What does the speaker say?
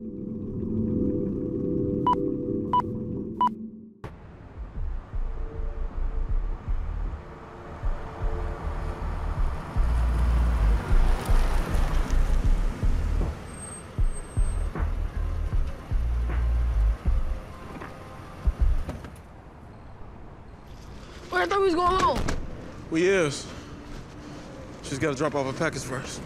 Where I thought we was going home. We is. She's got to drop off a package first.